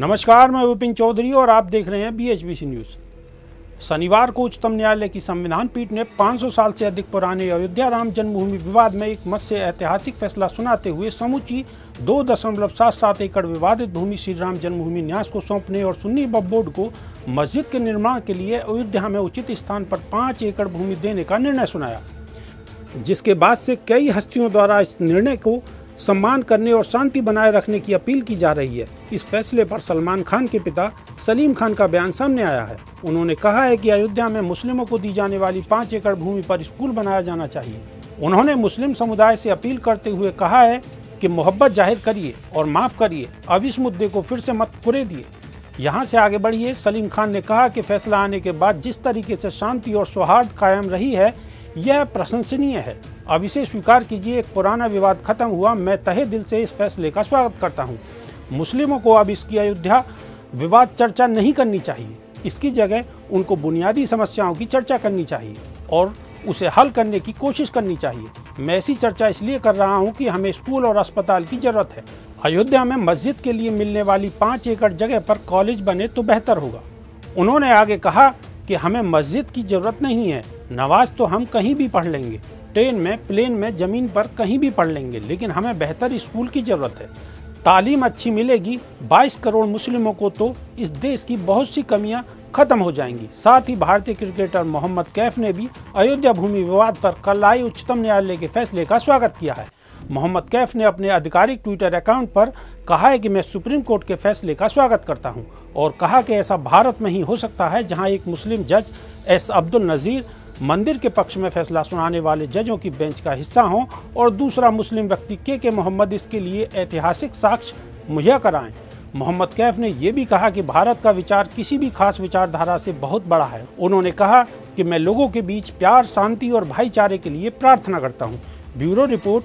नमस्कार, मैं विपिन चौधरी और आप देख रहे हैं बीएचबीसी न्यूज़ शनिवार को उच्चतम न्यायालय की संविधान पीठ ने 500 साल से अधिक पुराने अयोध्या राम जन्मभूमि विवाद में एक मत से ऐतिहासिक फैसला सुनाते हुए समूची दो दशमलव सात सात एकड़ विवादित भूमि श्री राम जन्मभूमि न्यास को सौंपने और सुन्नी वक्फ बोर्ड को मस्जिद के निर्माण के लिए अयोध्या में उचित स्थान पर पाँच एकड़ भूमि देने का निर्णय सुनाया। जिसके बाद से कई हस्तियों द्वारा इस निर्णय को सम्मान करने और शांति बनाए रखने की अपील की जा रही है। इस फैसले पर सलमान खान के पिता सलीम खान का बयान सामने आया है। उन्होंने कहा है कि अयोध्या में मुस्लिमों को दी जाने वाली पाँच एकड़ भूमि पर स्कूल बनाया जाना चाहिए। उन्होंने मुस्लिम समुदाय से अपील करते हुए कहा है कि मोहब्बत ज़ाहिर करिए और माफ़ करिए। अब इस मुद्दे को फिर से मत कुरे दिए। यहाँ से आगे बढ़िए। सलीम खान ने कहा कि फैसला आने के बाद जिस तरीके से शांति और सौहार्द कायम रही है यह प्रशंसनीय है। अब इसे स्वीकार कीजिए, एक पुराना विवाद खत्म हुआ, मैं तहे दिल से इस फैसले का स्वागत करता हूँ। मुस्लिमों को अब इसकी अयोध्या विवाद चर्चा नहीं करनी चाहिए। इसकी जगह उनको बुनियादी समस्याओं की चर्चा करनी चाहिए और उसे हल करने की कोशिश करनी चाहिए। मैं ऐसी चर्चा इसलिए कर रहा हूँ कि हमें स्कूल और अस्पताल की ज़रूरत है। अयोध्या में मस्जिद के लिए मिलने वाली पाँच एकड़ जगह पर कॉलेज बने तो बेहतर होगा। उन्होंने आगे कहा कि हमें मस्जिद की ज़रूरत नहीं है। नमाज़ तो हम कहीं भी पढ़ लेंगे। ट्रेन में, प्लेन में, ज़मीन पर कहीं भी पढ़ लेंगे, लेकिन हमें बेहतर स्कूल की ज़रूरत है। तालीम अच्छी मिलेगी 22 करोड़ मुस्लिमों को तो इस देश की बहुत सी कमियाँ खत्म हो जाएँगी। साथ ही भारतीय क्रिकेटर मोहम्मद कैफ ने भी अयोध्या भूमि विवाद पर कल आए उच्चतम न्यायालय के फैसले का स्वागत किया है। मोहम्मद कैफ ने अपने आधिकारिक ट्विटर अकाउंट पर कहा है कि मैं सुप्रीम कोर्ट के फैसले का स्वागत करता हूँ और कहा कि ऐसा भारत में ही हो सकता है जहाँ एक मुस्लिम जज एस अब्दुल नज़ीर मंदिर के पक्ष में फैसला सुनाने वाले जजों की बेंच का हिस्सा हों और दूसरा मुस्लिम व्यक्ति के के मोहम्मद इसके लिए ऐतिहासिक साक्ष्य मुहैया कराएँ। मोहम्मद कैफ ने यह भी कहा कि भारत का विचार किसी भी खास विचारधारा से बहुत बड़ा है। उन्होंने कहा कि मैं लोगों के बीच प्यार, शांति और भाईचारे के लिए प्रार्थना करता हूँ। Bureau report